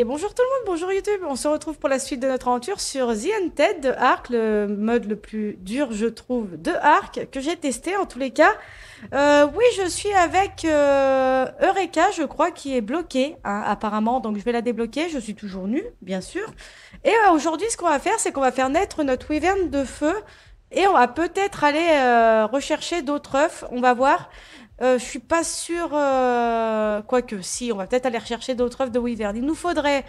Et bonjour tout le monde, bonjour YouTube. On se retrouve pour la suite de notre aventure sur The Undead de Ark, le mode le plus dur, je trouve, de Ark, que j'ai testé en tous les cas. Euh, oui, je suis avec euh, Eureka, je crois, qui est bloquée, hein, apparemment. Donc je vais la débloquer. Je suis toujours nue, bien sûr. Et euh, aujourd'hui, ce qu'on va faire, c'est qu'on va faire naître notre wyvern de feu. Et on va peut-être aller euh, rechercher d'autres œufs. On va voir. Euh, je suis pas sûre. Euh... Quoique, si, on va peut-être aller rechercher d'autres œufs de Wyvern. Il nous faudrait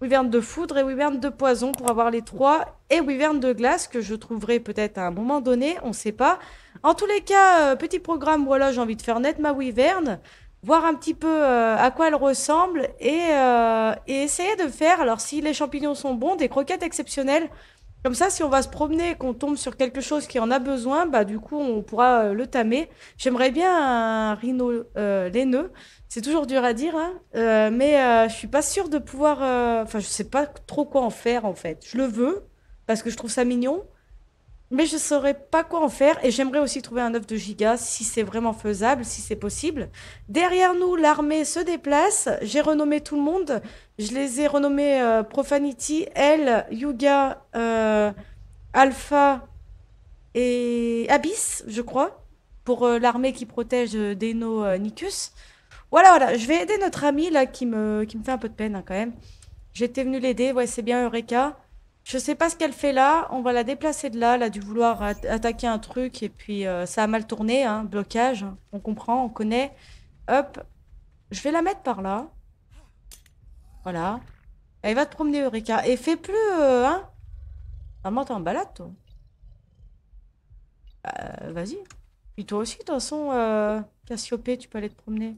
Wyvern de foudre et Wyvern de poison pour avoir les trois. Et Wyvern de glace que je trouverai peut-être à un moment donné. On sait pas. En tous les cas, euh, petit programme. Voilà, j'ai envie de faire naître ma Wyvern. Voir un petit peu à quoi elle ressemble. Et essayer de faire, alors si les champignons sont bons, des croquettes exceptionnelles. Comme ça, si on va se promener et qu'on tombe sur quelque chose qui en a besoin, bah du coup, on pourra euh, le tamer. J'aimerais bien un rhino euh, laineux. C'est toujours dur à dire, hein. Euh, mais je suis pas sûre de pouvoir. Enfin, je sais pas trop quoi en faire en fait. Je le veux parce que je trouve ça mignon, mais je saurais pas quoi en faire. Et j'aimerais aussi trouver un œuf de giga si c'est vraiment faisable, si c'est possible. Derrière nous, l'armée se déplace. J'ai renommé tout le monde. Je les ai renommés euh, Profanity, Elle, Yuga, euh, Alpha et Abyss, je crois, pour euh, l'armée qui protège Deno Nicus. Voilà, voilà, je vais aider notre amie là qui me, qui me fait un peu de peine hein, quand même. J'étais venue l'aider, ouais, c'est bien Eureka. Je sais pas ce qu'elle fait là, on va la déplacer de là, elle a dû vouloir at- attaquer un truc et puis ça a mal tourné, hein, blocage, on comprend, on connaît. Hop, je vais la mettre par là. Voilà. Elle va te promener, Eureka. Et fais plus, euh, hein. Normalement, t'es en balade, toi. Euh, vas-y. Puis toi aussi, de toute façon, euh, Cassiopée, tu peux aller te promener.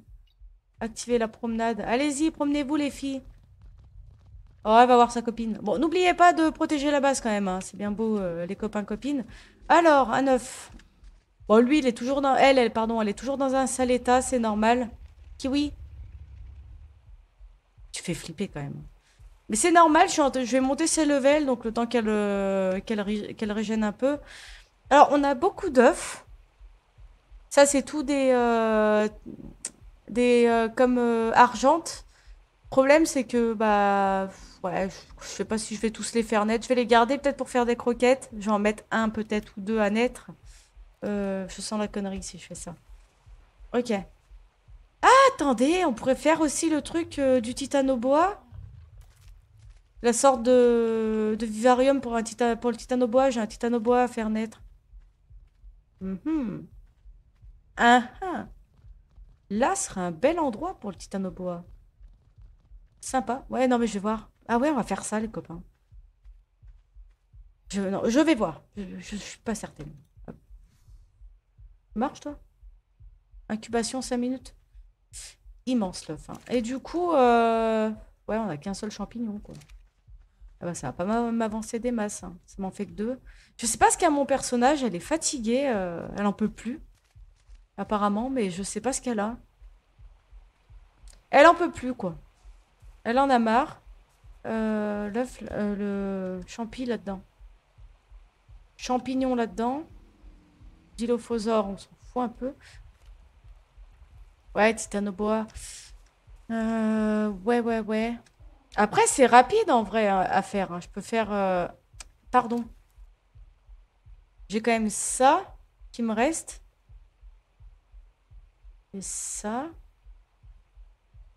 Activer la promenade. Allez-y, promenez-vous, les filles. Oh, elle va voir sa copine. Bon, n'oubliez pas de protéger la base quand même. hein. C'est bien beau, les copains-copines. Alors, un œuf. Bon, lui, il est toujours dans... Elle, elle, pardon, elle est toujours dans un sale état, c'est normal. Kiwi. Tu fais flipper quand même. Mais c'est normal, je, vais monter ses levels, donc le temps qu'elle euh, qu'elle ré- qu'elle régène un peu. Alors, on a beaucoup d'œufs. Ça, c'est tout des... euh, des euh, comme euh, argente. Problème, c'est que, bah... Ouais, je, sais pas si je vais tous les faire naître. Je vais les garder peut-être pour faire des croquettes. Je vais en mettre un peut-être ou deux à naître. Je sens la connerie si je fais ça. Ok. Ah, attendez, on pourrait faire aussi le truc euh, du titanoboa. La sorte de, vivarium pour, un tita- pour le titanoboa. J'ai un titanoboa à faire naître. Ah ah. Là serait un bel endroit pour le titanoboa. Sympa. Ouais, non, mais je vais voir. Ah ouais, on va faire ça, les copains. Je, je vais voir. Je, je suis pas certaine. Marche, toi? Incubation 5 minutes. Immense l'œuf. Et du coup, euh, ouais, on a qu'un seul champignon, quoi. Ah bah, ça va pas m'a- m'avancer des masses. hein. Ça m'en fait que deux. Je sais pas ce qu'a mon personnage. Elle est fatiguée. euh, elle en peut plus. Apparemment, mais je sais pas ce qu'elle a. Elle en peut plus, quoi. Elle en a marre. Euh, l'œuf, le champi là-dedans. Champignon là-dedans. Dilophosaure, on s'en fout un peu. Ouais, Titanoboa. Euh, ouais, ouais, ouais. Après, c'est rapide en vrai à faire. hein. Je peux faire. euh, Pardon. J'ai quand même ça qui me reste. Et ça.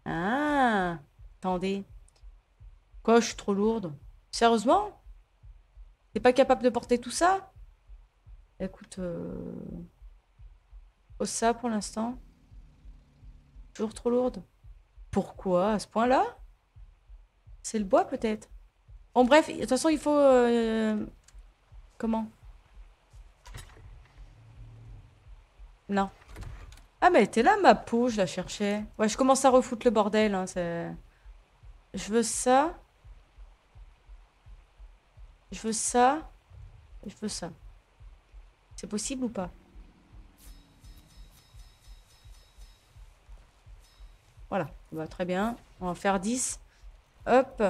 Ah, attendez. Quoi, je suis trop lourde. Sérieusement? T'es pas capable de porter tout ça? Écoute, pose ça pour l'instant. Toujours trop lourde. Pourquoi? À ce point-là? C'est le bois peut-être. Bon bref, de toute façon il faut... euh, Comment? Non. Ah mais était là ma peau, je la cherchais. Ouais, je commence à refoutre le bordel. hein. Je veux ça. Je veux ça. Je veux ça. C'est possible ou pas? Voilà, bah, très bien. On va en faire 10. Hop.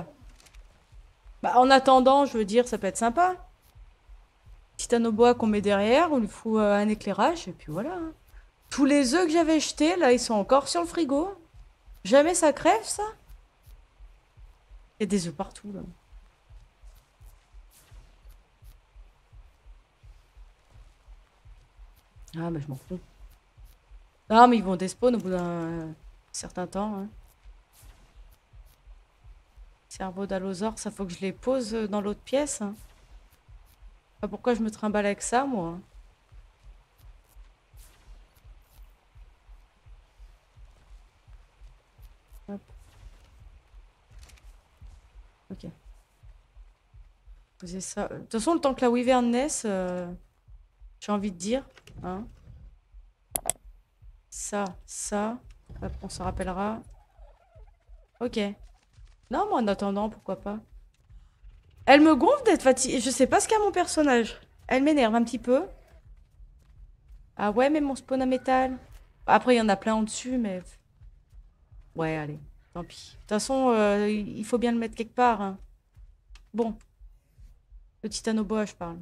Bah, en attendant, je veux dire, ça peut être sympa. Titanoboa qu'on met derrière, on lui fout euh, un éclairage, et puis voilà. hein. Tous les œufs que j'avais jetés, là, ils sont encore sur le frigo. Jamais ça crève, ça? Il y a des œufs partout, là. Ah, mais je m'en fous. Non, mais ils vont despawn au bout d'un certain temps. Hein. Cerveau d'allosaure, ça faut que je les pose dans l'autre pièce. Hein. pourquoi je me trimballe avec ça, moi Ok. Poser ça. De toute façon, le temps que la wyvern naisse, euh, j'ai envie de dire. Hein. Ça, ça. On se rappellera. Ok. Non, moi, en attendant, pourquoi pas. Elle me gonfle d'être fatiguée. Je sais pas ce qu'a mon personnage. Elle m'énerve un petit peu. Ah ouais, mais mon spawn à métal. Après, il y en a plein en dessus, mais... Ouais, allez. Tant pis. De toute façon, euh, il faut bien le mettre quelque part. Hein. Bon. Le titanoboa, je parle.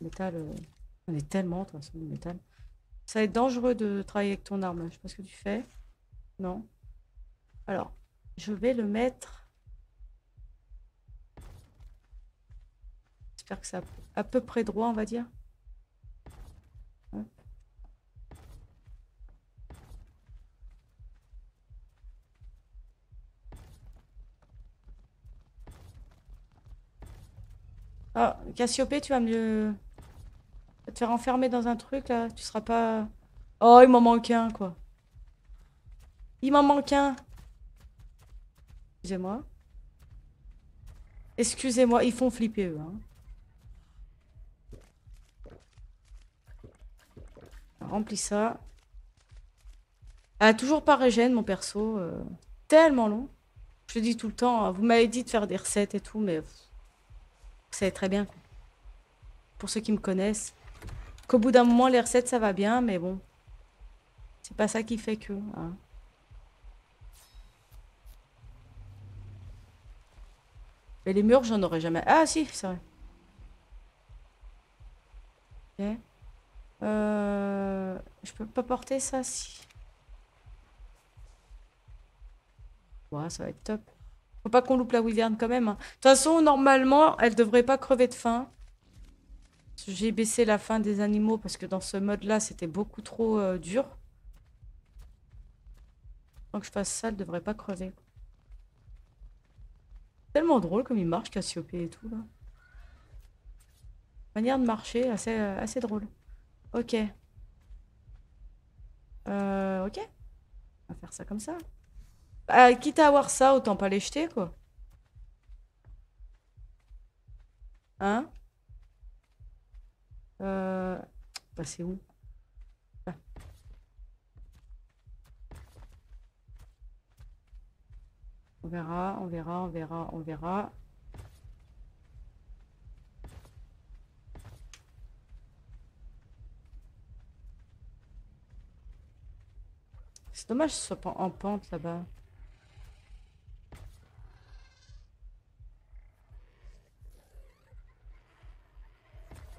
Métal... Euh, on est tellement, de toute façon, métal. Ça va être dangereux de travailler avec ton arme. Je sais pas ce que tu fais. Non. Alors, je vais le mettre... J'espère que c'est à peu près droit, on va dire. Ah, Cassiopée, tu vas me te faire enfermer dans un truc là. Tu seras pas. Oh, il m'en manque un quoi. Il m'en manque un. Excusez-moi. Excusez-moi, ils font flipper eux. Hein. Remplis ça. Ah, toujours pas régène mon perso. Euh, tellement long. Je le dis tout le temps. Hein. Vous m'avez dit de faire des recettes et tout, mais vous savez très bien. Pour ceux qui me connaissent, qu'au bout d'un moment, les recettes, ça va bien, mais bon. C'est pas ça qui fait que. Hein. Les murs, j'en aurais jamais. Ah, si, c'est vrai. Ok. Euh... Je peux pas porter ça, si. Ouais, ça va être top. Faut pas qu'on loupe la wyvern quand même. Hein. De toute façon, normalement, elle devrait pas crever de faim. J'ai baissé la faim des animaux parce que dans ce mode-là, c'était beaucoup trop euh, dur. Que je fasse ça, elle devrait pas crever. Tellement drôle comme il marche, Cassiopée et tout, là. Manière de marcher, assez, euh, assez drôle. Ok. Euh, ok. On va faire ça comme ça. Bah, quitte à avoir ça, autant pas les jeter, quoi. Hein? Euh... Bah, c'est où? On verra, on verra, on verra, on verra. C'est dommage que ce soit en pente là-bas.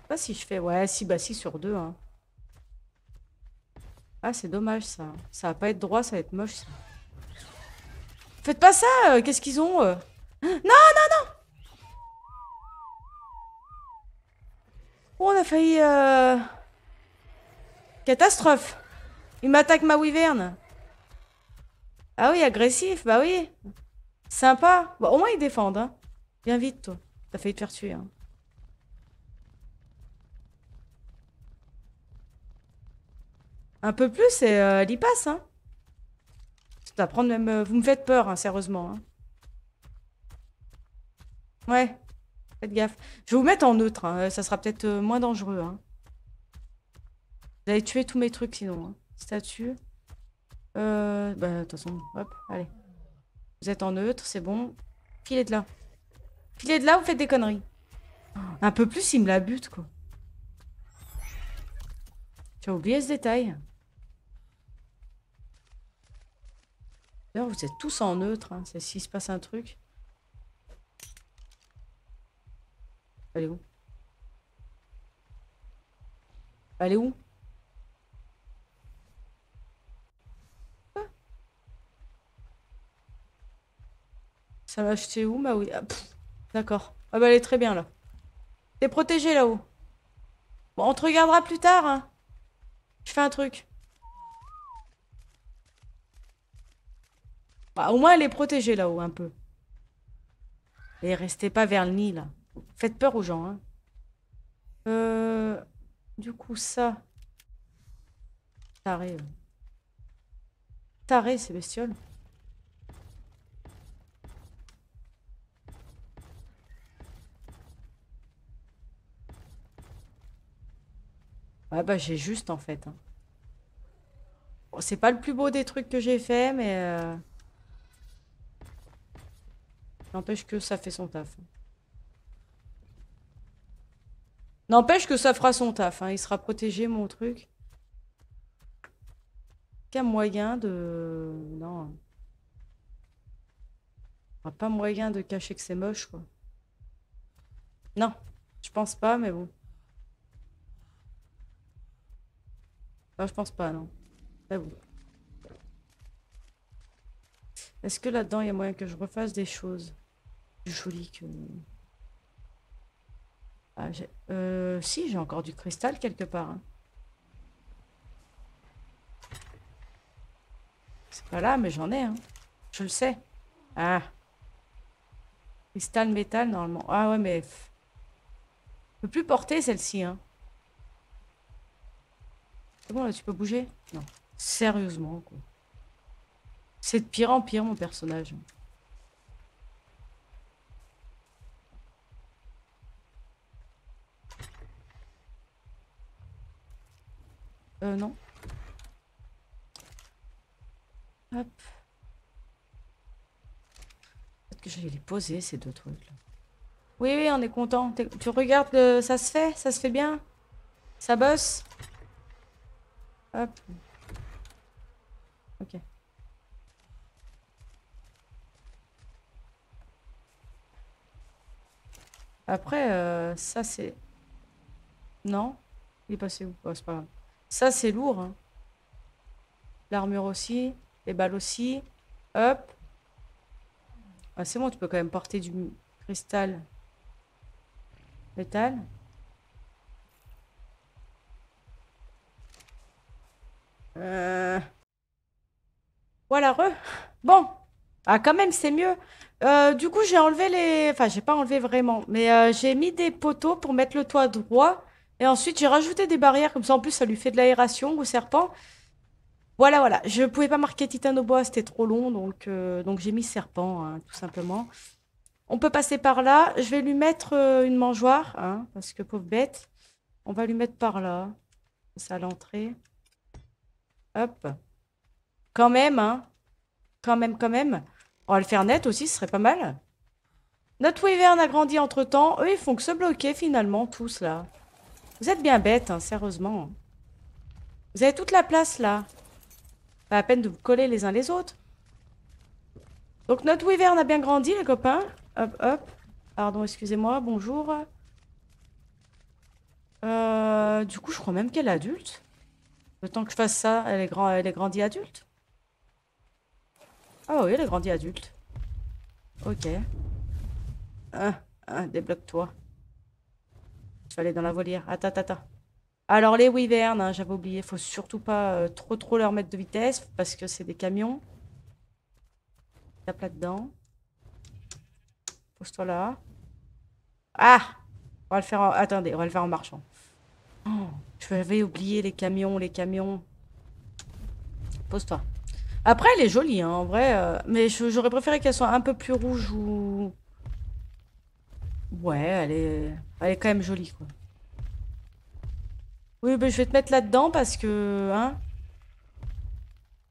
Pas si je fais... Ouais, si, bah si sur deux. Hein. Ah, c'est dommage ça. Ça va pas être droit, ça va être moche ça. Faites pas ça euh, Qu'est-ce qu'ils ont euh Non, non, non Oh, on a failli... Euh... Catastrophe Il m'attaque ma wyvern Ah oui, agressif, bah oui Sympa Bon, au moins ils défendent, hein. Viens vite, toi. T'as failli te faire tuer, hein. Un peu plus et elle y passe, hein. Même... Euh, vous me faites peur, hein, sérieusement. Hein. Ouais. Faites gaffe. Je vais vous mettre en neutre. Hein. Ça sera peut-être euh, moins dangereux. Vous allez tuer tous mes trucs sinon. Statue. Euh, bah, de toute façon, hop, allez. Vous êtes en neutre, c'est bon. Filez de là. Filez de là, vous faites des conneries. Un peu plus, il me la bute, quoi. As oublié ce détail. D'ailleurs, vous êtes tous en neutre. Hein. S'il se passe un truc. Elle est où? Elle est où? Ça m'a acheté où, ah, D'accord. Ah bah elle est très bien là. T'es protégé là-haut. Bon, on te regardera plus tard, hein. Je fais un truc. Bah, au moins, elle est protégée là-haut, un peu. Et restez pas vers le nid, là. Faites peur aux gens, hein. Euh... Du coup, ça... Taré. Taré, ces bestioles. Ouais, bah j'ai juste en fait. Hein. c'est pas le plus beau des trucs que j'ai fait, mais... Euh... N'empêche que ça fait son taf. N'empêche que ça fera son taf. Hein. Il sera protégé, mon truc. Qu'un moyen de... Non. Pas moyen de cacher que c'est moche, quoi. Non, je pense pas, mais bon. je pense pas, non. Est-ce que là-dedans, il y a moyen que je refasse des choses? Plus jolies que... Ah, euh, si, j'ai encore du cristal quelque part. Hein. C'est pas là, mais j'en ai. Hein. Je le sais. Ah. Cristal, métal, normalement. Ah ouais, mais... Je peux plus porter celle-ci, hein. C'est bon, là, tu peux bouger? Non. Sérieusement, quoi. C'est de pire en pire, mon personnage. Euh, non. Hop. Peut-être que j'allais les poser, ces deux trucs, là. Oui, oui, on est content. Tu regardes, ça se fait? Ça se fait bien? Ça bosse? Hop. Ok. Après, euh, ça c'est... Non? Il est passé où? Oh, C'est pas grave. Ça c'est lourd. Hein. L'armure aussi. Les balles aussi. Hop. Ah, c'est bon, tu peux quand même porter du cristal. Métal. Euh... Voilà, re. Bon. Ah, quand même, c'est mieux. Euh, du coup, j'ai enlevé les... Enfin, j'ai pas enlevé vraiment. Mais euh, j'ai mis des poteaux pour mettre le toit droit. Et ensuite, j'ai rajouté des barrières. Comme ça, en plus, ça lui fait de l'aération au serpent. Voilà, voilà. Je pouvais pas marquer bois c'était trop long. Donc, euh, j'ai mis serpent, hein, tout simplement. On peut passer par là. Je vais lui mettre une mangeoire. Hein, parce que pauvre bête. On va lui mettre par là. Ça à l'entrée. Hop. Quand même, hein. Quand même, quand même. On va le faire net aussi, ce serait pas mal. Notre Wyvern a grandi entre-temps. Eux, ils font que se bloquer finalement, tous là. Vous êtes bien bêtes, hein, sérieusement. Vous avez toute la place là. Pas la peine de vous coller les uns les autres. Donc notre Wyvern a bien grandi, les copains. Hop, hop. Pardon, excusez-moi, bonjour. Euh, du coup, je crois même qu'elle est adulte. Le temps que je fasse ça, elle est, grand, elle est grandie adulte Ah oui, elle est grandie adulte. Ok. Ah, ah débloque-toi. Je vais aller dans la volière. Attends, attends. Alors les wyverns, hein, j'avais oublié, faut surtout pas euh, trop trop leur mettre de vitesse parce que c'est des camions. Tape là-dedans. Pose-toi là. Ah On va le faire en... Attendez, on va le faire en marchant. Oh, je vais oublier les camions, les camions. Pose-toi. Après, elle est jolie, hein, en vrai. Euh, mais j'aurais préféré qu'elle soit un peu plus rouge ou... Ouais, elle est... Elle est quand même jolie, quoi. Oui, mais je vais te mettre là-dedans parce que... Hein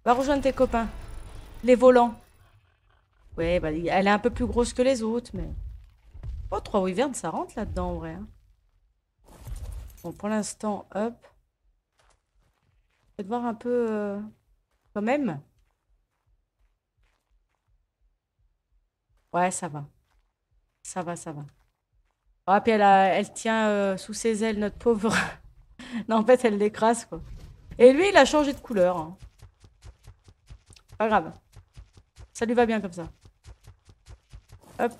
Va rejoindre tes copains. Les volants. Ouais, bah, elle est un peu plus grosse que les autres, mais... Oh, trois wyverns, ça rentre là-dedans, en vrai. Hein. Bon, pour l'instant, hop. Je vais voir un peu euh, quand même. Ouais, ça va. Ça va, ça va. Ah, puis elle, tient euh, sous ses ailes notre pauvre. non, en fait, elle l'écrase, quoi. Et lui, il a changé de couleur. Hein. Pas grave. Ça lui va bien comme ça. Hop.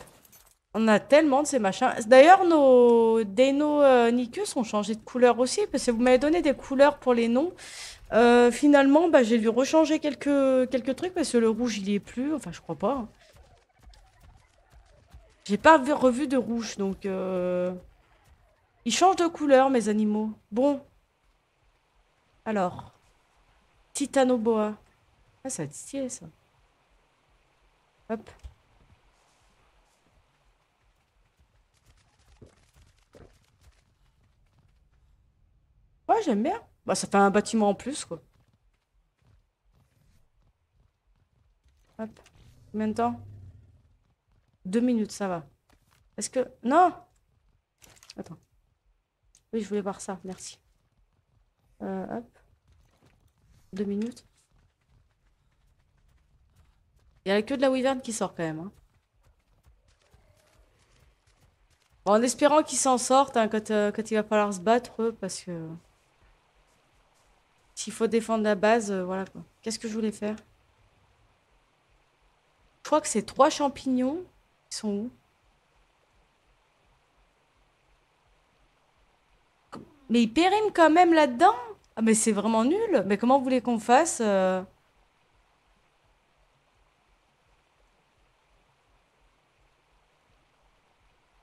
On a tellement de ces machins. D'ailleurs, nos Deno Nicus ont changé de couleur aussi, parce que vous m'avez donné des couleurs pour les noms. Euh, finalement, bah, j'ai dû rechanger quelques, quelques trucs, parce que le rouge, il est plus. Enfin, je crois pas. hein. J'ai pas vu- revu de rouge, donc... Euh... Ils changent de couleur, mes animaux. Bon. Alors. Titanoboa. Ah, ça va être stylé, ça. Hop. Ouais, j'aime bien. Bah, ça fait un bâtiment en plus, quoi. Hop. Combien de temps? Deux minutes, ça va. Est-ce que... Non! Attends. Oui, je voulais voir ça, merci. Euh, hop. Deux minutes. Il y a que de la wyvern qui sort quand même. hein. En espérant qu'ils s'en sortent hein, quand, euh, quand il va falloir se battre, eux, parce que... S'il faut défendre la base, euh, voilà quoi. Qu'est-ce que je voulais faire? Je crois que c'est trois champignons. Ils sont où? Mais ils périment quand même là-dedans? Ah mais c'est vraiment nul. Mais comment vous voulez qu'on fasse? euh?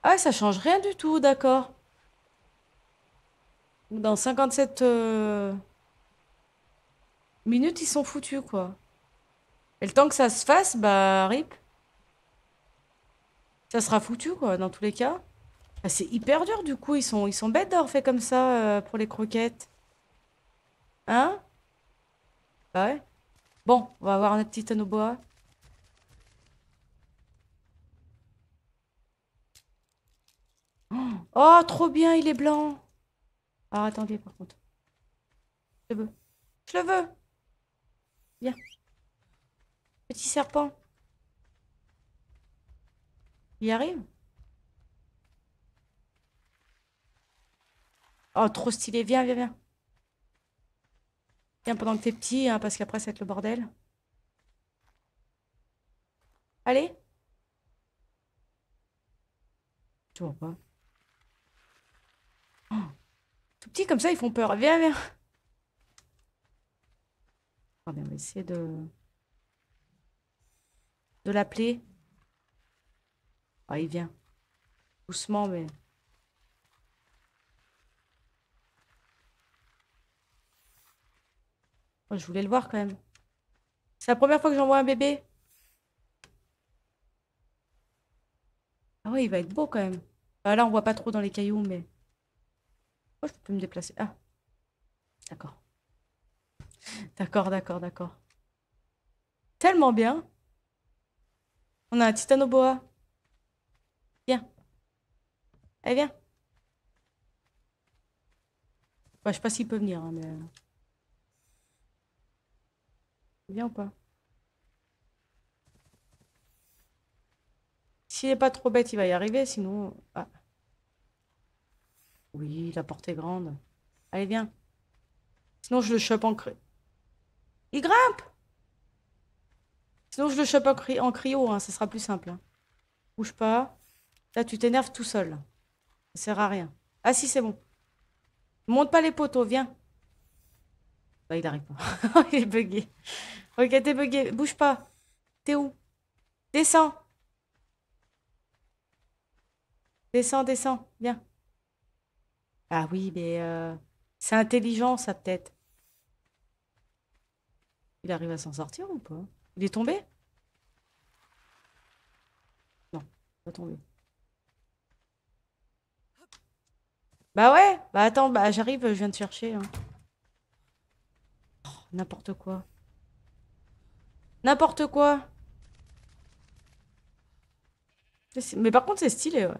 Ah, ça change rien du tout, d'accord. Dans 57 euh, minutes, ils sont foutus, quoi. Et le temps que ça se fasse, bah, rip. Ça sera foutu, quoi, dans tous les cas. Ah, c'est hyper dur, du coup. Ils sont, bêtes d'avoir fait comme ça euh, pour les croquettes. Hein? Bah ouais. Bon, on va voir notre petit Tanoboa. Oh, trop bien, il est blanc. Alors, attendez, par contre. Je le veux. Je le veux. Viens. Petit serpent. Il arrive? Oh, trop stylé. Viens, viens, viens. Viens pendant que t'es petit, hein, parce qu'après, ça va être le bordel. Allez. Toujours pas. Oh, tout petit comme ça, ils font peur. Viens, viens. Attendez, on va essayer de, de l'appeler. Ah, il vient. Doucement, mais... Oh, je voulais le voir quand même. C'est la première fois que j'envoie un bébé. Ah ouais, il va être beau quand même. Ah, là, on voit pas trop dans les cailloux, mais... Oh, je peux me déplacer. Ah, d'accord. D'accord, d'accord, d'accord. Tellement bien. On a un titanoboa. Viens. Allez, viens. Je sais pas s'il peut venir, hein, mais... euh, il vient ou pas? S'il est pas trop bête, il va y arriver, sinon... Ah, oui, la porte est grande. Allez, viens. Sinon, je le chope en cri... Il grimpe! Sinon, je le chope en, cri- en cryo, hein, ça sera plus simple. hein. Bouge pas. Là, tu t'énerves tout seul. Sert à rien. Ah si, c'est bon. Monte pas les poteaux, viens. Bah, il arrive pas. Il est bugué. Regarde, t'es bugué. Bouge pas. T'es où? Descends. Descends, descends. Viens. Ah oui, mais euh, c'est intelligent, ça, peut-être. Il arrive à s'en sortir ou pas? Il est tombé? Non, pas tombé. Bah ouais, bah attends, bah j'arrive, je viens de chercher. hein. Oh, n'importe quoi. N'importe quoi. Mais par contre, c'est stylé, ouais.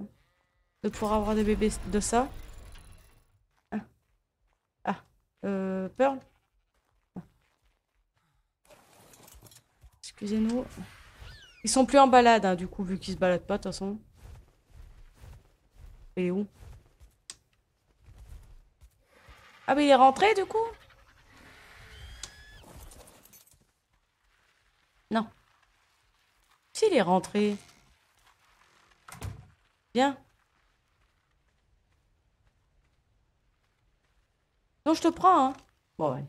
De pouvoir avoir des bébés de ça. Ah, ah. Euh, Pearl? Ah. Excusez-nous. Ils sont plus en balade, hein, du coup, vu qu'ils se baladent pas, de toute façon. Est où? Ah, mais il est rentré, du coup? Non. S'il est rentré. Viens. Non, je te prends, hein. Bon, ouais.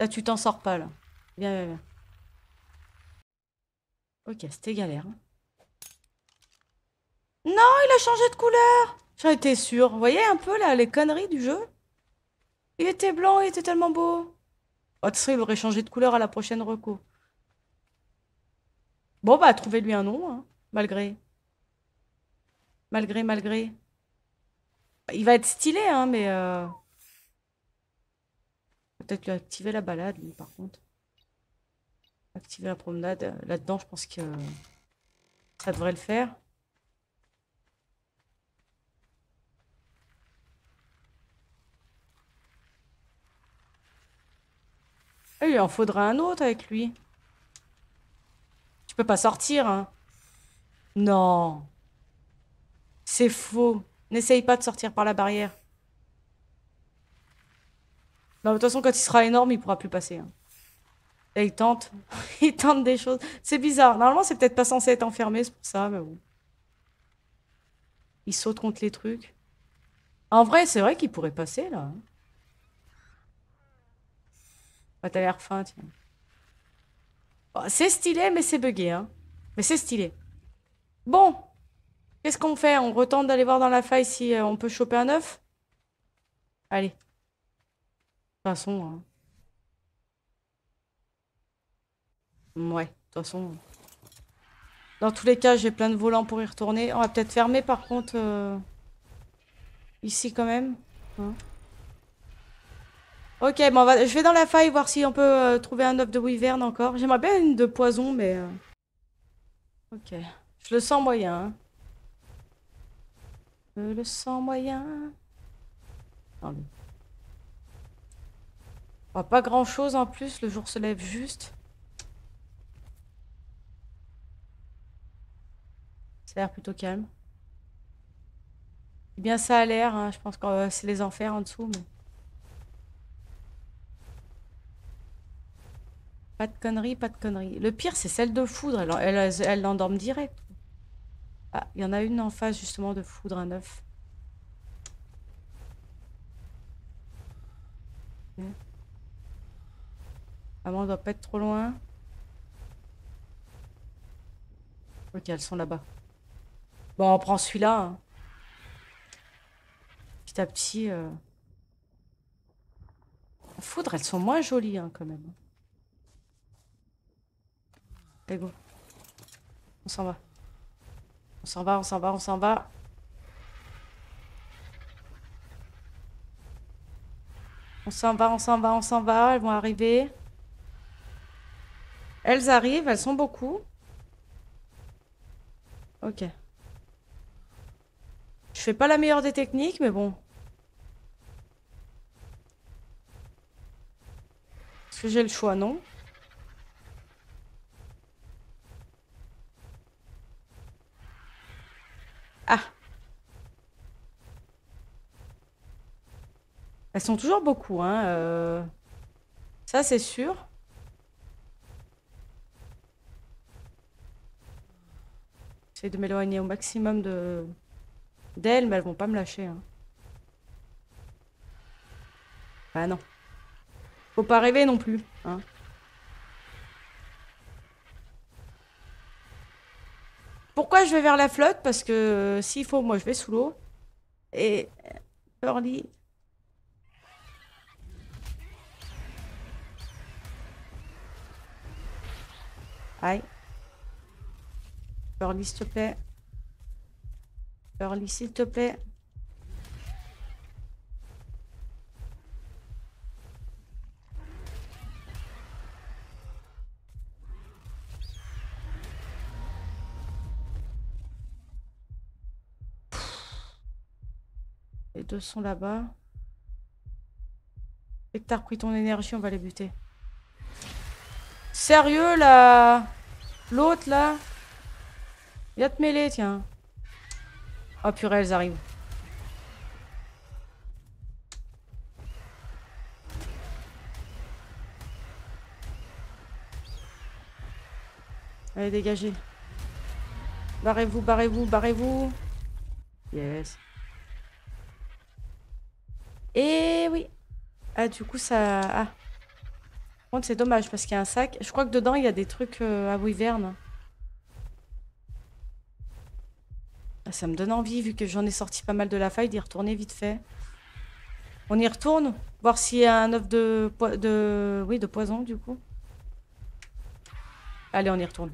Là, tu t'en sors pas, là. Viens, viens, viens. Ok, c'était galère. hein. Non, il a changé de couleur. J'en étais sûre. Vous voyez un peu, là, les conneries du jeu? Il était blanc, il était tellement beau. Oh, de il aurait changé de couleur à la prochaine reco. Bon, bah, trouvez-lui un nom, hein, malgré. Malgré, malgré. Il va être stylé, hein, mais... euh, Peut-être lui activer la balade, lui, par contre. Activer la promenade. Là-dedans, je pense que ça devrait le faire. Il en faudra un autre avec lui. Tu peux pas sortir, hein. Non. C'est faux. N'essaye pas de sortir par la barrière. Non, de toute façon, quand il sera énorme, il pourra plus passer. hein. Et il tente. il tente des choses. C'est bizarre. Normalement, c'est peut-être pas censé être enfermé, c'est pour ça, mais bon. Il saute contre les trucs. En vrai, c'est vrai qu'il pourrait passer, là. Hein. Ah, t'as l'air fin, tiens. Bon, c'est stylé, mais c'est bugué, hein. Mais c'est stylé. Bon. Qu'est-ce qu'on fait? On retente d'aller voir dans la faille si euh, on peut choper un œuf? Allez. De toute façon, hein. Ouais, de toute façon. Dans tous les cas, j'ai plein de volants pour y retourner. On va peut-être fermer par contre euh, ici quand même. hein. Ok, bon, on va- je vais dans la faille voir si on peut euh, trouver un œuf de wyvern encore. J'aimerais bien une de poison, mais... euh, Ok, je le sens moyen. hein. Je le sens moyen. Pas grand-chose en plus, le jour se lève juste. Ça a l'air plutôt calme. Eh bien, ça a l'air, hein, Je pense que euh, c'est les enfers en dessous, mais... Pas de conneries, pas de conneries. Le pire, c'est celle de foudre. Elle, elle, elle l'endorme direct. Ah, il y en a une en face, justement, de foudre, un œuf. Ok. Maman doit pas être trop loin. Ok, elles sont là-bas. Bon, on prend celui-là. hein. Petit à petit. euh. Foudre, elles sont moins jolies, hein, quand même. Allez. On s'en va. On s'en va, on s'en va, on s'en va. On s'en va, on s'en va, on s'en va. Elles vont arriver. Elles arrivent, elles sont beaucoup. Ok. Je fais pas la meilleure des techniques, mais bon. Est-ce que j'ai le choix, non? Ah. Elles sont toujours beaucoup, hein. euh, Ça, c'est sûr. J'essaie de m'éloigner au maximum de d'elles, mais elles vont pas me lâcher. Hein. Bah non. Faut pas rêver non plus, hein. Pourquoi je vais vers la flotte? Parce que euh, s'il faut, moi je vais sous l'eau. Et euh, Pearly. Aïe. S'il te plaît. Pearly, s'il te plaît. Les deux sont là-bas. Dès que t'as repris ton énergie, on va les buter. Sérieux, là? L'autre, là Viens te mêler, tiens. Oh purée, elles arrivent. Allez, dégagez. Barrez-vous, barrez-vous, barrez-vous. Yes. Et oui. Ah, du coup, ça... Ah. Par contre, c'est dommage parce qu'il y a un sac. Je crois que dedans, il y a des trucs euh, à wyvern. Ah, ça me donne envie, vu que j'en ai sorti pas mal de la faille, d'y retourner vite fait. On y retourne Voir s'il y a un œuf de, de... De poison, du coup. Allez, on y retourne.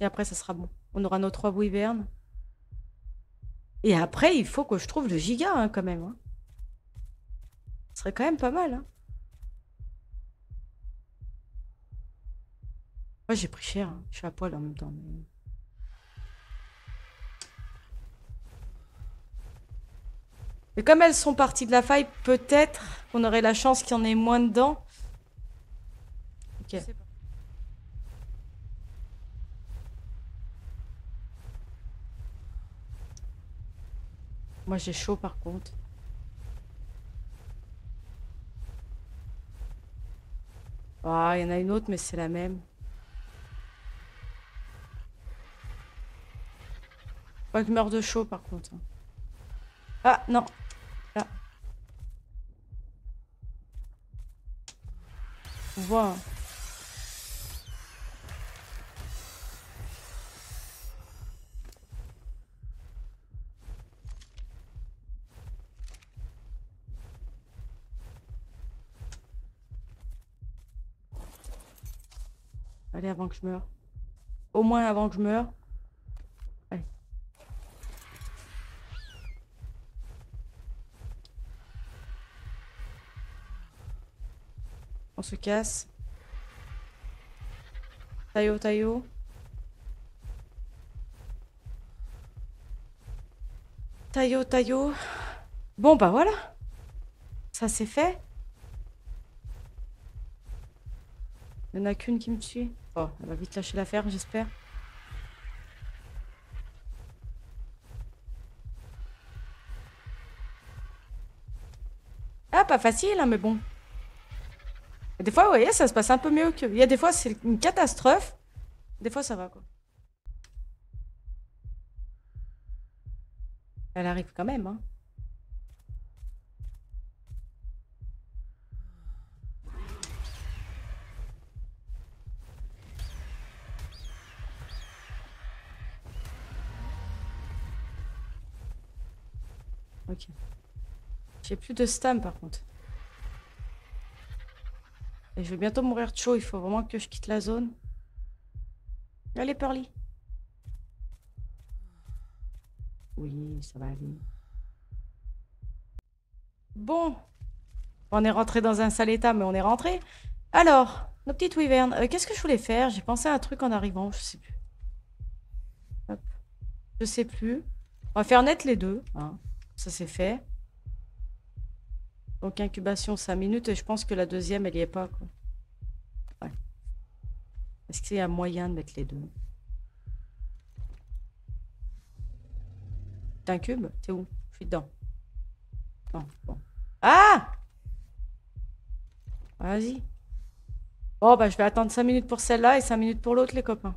Et après, ça sera bon. On aura nos trois wyverns. Et après, il faut que je trouve le giga, hein, quand même. Hein. Ce serait quand même pas mal. Hein. Moi, j'ai pris cher. Hein. Je suis à poil en même temps. Mais... comme elles sont parties de la faille, peut-être qu'on aurait la chance qu'il y en ait moins dedans. Ok. Moi j'ai chaud par contre. Ah, il y en a une autre, mais c'est la même. Pas que je meurs de chaud par contre. Ah, non. Là. On voit. Hein. Allez, avant que je meure. Au moins avant que je meure. On se casse. Taillot, taillot. Taillot, taillot. Bon, bah voilà. Ça c'est fait. Il n'y en a qu'une qui me suit. Oh, elle va vite lâcher l'affaire, j'espère. Ah, pas facile, hein, mais bon. Des fois, vous voyez, ça se passe un peu mieux que... Il y a des fois, c'est une catastrophe. Des fois, ça va, quoi. Elle arrive quand même, hein. Ok. J'ai plus de stam par contre. Je vais bientôt mourir de chaud. Il faut vraiment que je quitte la zone. Allez, Pearly. Oui, ça va aller. Bon. On est rentré dans un sale état, mais on est rentré. Alors, nos petites wyverns. Euh, qu'est-ce que je voulais faire? J'ai pensé à un truc en arrivant. Je sais plus. Je sais plus. On va faire net les deux. Hein. Ça c'est fait. Donc incubation 5 minutes et je pense que la deuxième elle y est pas quoi. Ouais. Est-ce qu'il y a moyen de mettre les deux? T'incubes T'es où? Je suis dedans. Non, bon. Ah Vas-y. Bon bah je vais attendre 5 minutes pour celle-là et 5 minutes pour l'autre les copains.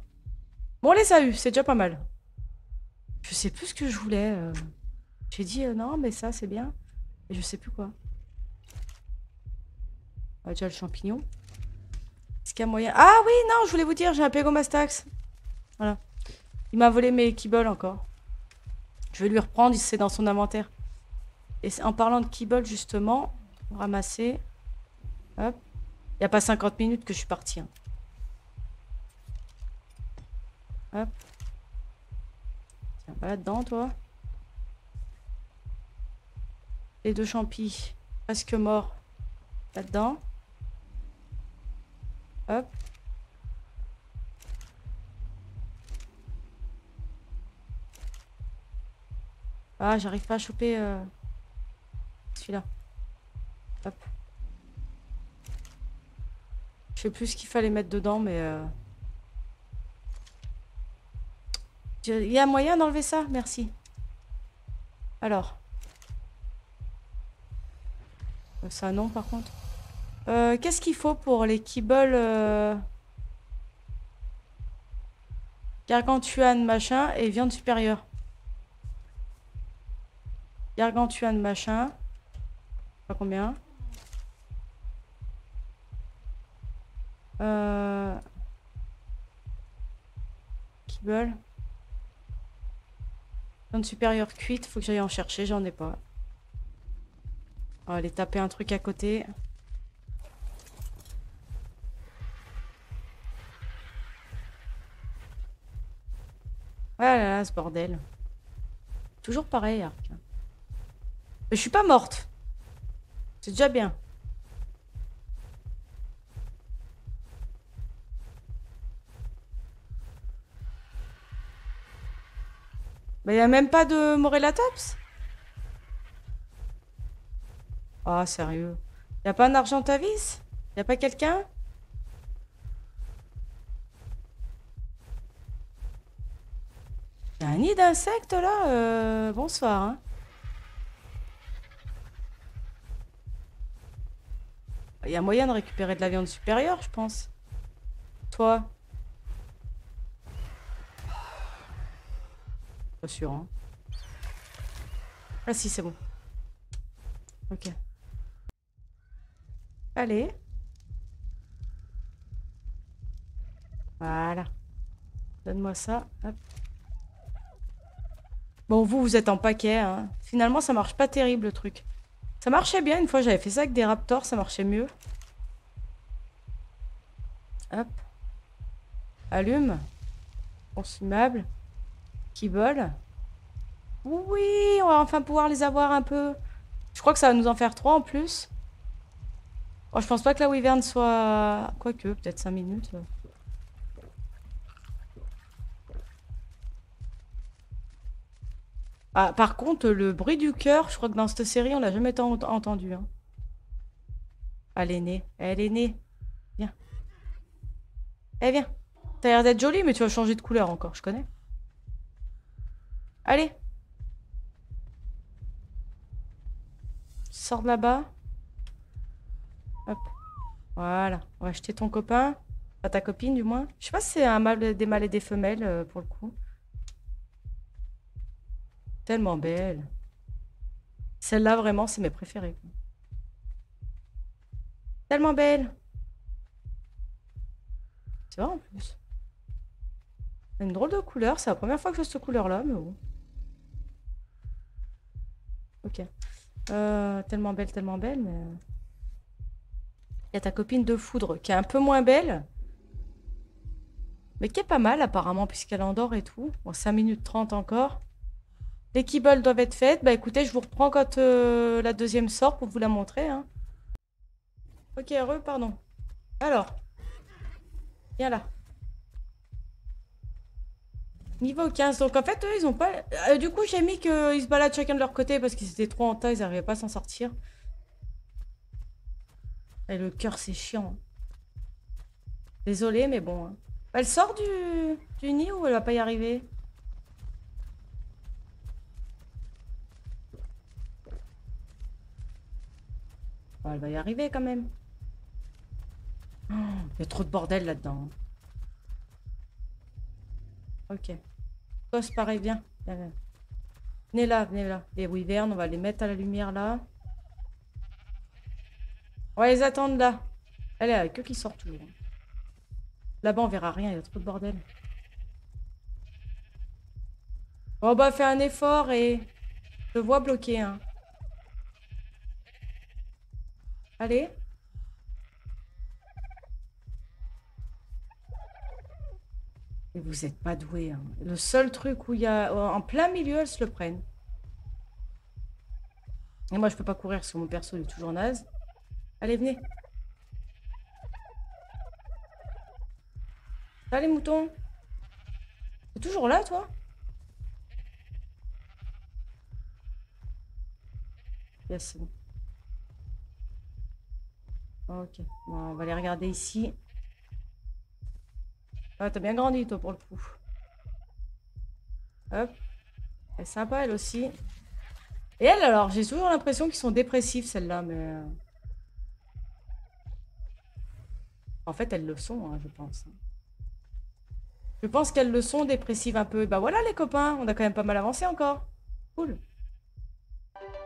Bon les a eu, c'est déjà pas mal. Je sais plus ce que je voulais. Euh. J'ai dit euh, non, mais ça c'est bien. Et je sais plus quoi. Ah, déjà le champignon. Est-ce qu'il y a moyen? Ah oui, non, je voulais vous dire, j'ai un Pegomastax. Voilà. Il m'a volé mes kibbles encore. Je vais lui reprendre, c'est dans son inventaire. Et en parlant de kibble, justement, ramasser. Hop. Il n'y a pas 50 minutes que je suis parti. Hein. Hop. Tiens, pas là-dedans, toi. Les deux champis presque morts là-dedans. Ah, j'arrive pas à choper euh, celui-là. Hop. Je sais plus ce qu'il fallait mettre dedans, mais... Euh... Il y a moyen d'enlever ça? Merci. Alors. Euh, ça non par contre? Euh, Qu'est-ce qu'il faut pour les kibbles euh... Gargantuan machin et viande supérieure Gargantuan machin. Pas combien. Euh... Kibble. Zone supérieure cuite, faut que j'aille en chercher, j'en ai pas. On va aller taper un truc à côté. Ce bordel. Toujours pareil, Arc. Je suis pas morte. C'est déjà bien. Mais y a même pas de Morellatops Ah, sérieux. Y a pas un Argentavis? Y a pas quelqu'un? Un nid d'insectes là euh, Bonsoir. Hein. Il y a moyen de récupérer de la viande supérieure, je pense. Toi? Pas sûr, hein. Ah si, c'est bon. Ok. Allez. Voilà. Donne-moi ça. Hop. Bon, vous, vous êtes en paquet. Hein. Finalement, ça marche pas terrible, le truc. Ça marchait bien. Une fois, j'avais fait ça avec des raptors. Ça marchait mieux. Hop. Allume. Consumable. Qui vole. Oui, on va enfin pouvoir les avoir un peu. Je crois que ça va nous en faire trois en plus. Oh, je pense pas que la wyvern soit... Quoique, peut-être 5 minutes. Ah, par contre, le bruit du cœur, je crois que dans cette série, on l'a jamais entendu. Hein. Elle est née. Elle est née. Viens. Eh, viens. T'as l'air d'être jolie, mais tu vas changer de couleur encore, je connais. Allez. Sors de là-bas. Hop. Voilà. On va acheter ton copain. Pas ta copine, du moins. Je sais pas si c'est un mâle, des mâles et des femelles, euh, pour le coup. Tellement belle. Celle-là, vraiment, c'est mes préférées. Tellement belle. C'est vrai, en plus. Une drôle de couleur. C'est la première fois que je fais cette couleur-là, mais bon. Ok. Euh, tellement belle, tellement belle, mais... Il y a ta copine de foudre qui est un peu moins belle. Mais qui est pas mal apparemment puisqu'elle endort et tout. Bon, 5 minutes 30 encore. Les kibbles doivent être faites. Bah écoutez, je vous reprends quand euh, la deuxième sort pour vous la montrer. Hein. Ok, heureux, pardon. Alors. Viens là. Niveau 15. Donc en fait, eux, ils ont pas... Euh, du coup, j'ai mis qu'ils se baladent chacun de leur côté parce qu'ils étaient trop en tas, ils n'arrivaient pas à s'en sortir. Et le cœur, c'est chiant. Désolé, mais bon. Hein. Elle sort du... du nid ou elle va pas y arriver? Elle va y arriver quand même. Oh, il y a trop de bordel là-dedans. Ok. Toi, c'est pareil, viens. Venez là, venez là. Les wyverns, on va les mettre à la lumière là. On va les attendre là. Allez, avec eux qui sortent toujours. Là-bas, on verra rien, il y a trop de bordel. Oh bah, fais un effort et... Je vois bloqué, hein. Allez. Et vous êtes pas doué. Hein. Le seul truc où il y a... En plein milieu, elles se le prennent. Et moi, je peux pas courir sur mon perso, il est toujours naze. Allez, venez. Allez, mouton. T'es toujours là, toi? Yes, bon. Ok. Bon, on va les regarder ici. Ah, t'as bien grandi, toi, pour le coup. Hop. Elle est sympa, elle aussi. Et elle, alors, j'ai toujours l'impression qu'ils sont dépressifs, celle-là, mais... Euh. En fait, elles le sont, hein, je pense. Je pense qu'elles le sont, dépressives un peu. Bah voilà, les copains, on a quand même pas mal avancé encore. Cool.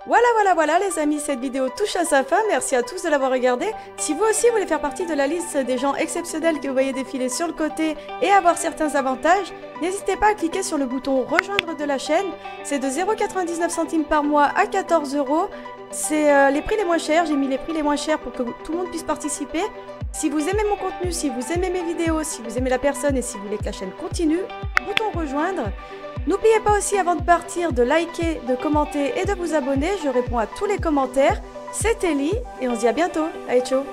Voilà, voilà, voilà les amis, cette vidéo touche à sa fin. Merci à tous de l'avoir regardée. Si vous aussi voulez faire partie de la liste des gens exceptionnels que vous voyez défiler sur le côté et avoir certains avantages, n'hésitez pas à cliquer sur le bouton rejoindre de la chaîne. C'est de 0,99 centimes par mois à 14 euros. C'est euh, les prix les moins chers. J'ai mis les prix les moins chers pour que tout le monde puisse participer. Si vous aimez mon contenu, si vous aimez mes vidéos, si vous aimez la personne et si vous voulez que la chaîne continue, bouton rejoindre. N'oubliez pas aussi avant de partir de liker, de commenter et de vous abonner. Je réponds à tous les commentaires. C'était Ellie et on se dit à bientôt. Allez, ciao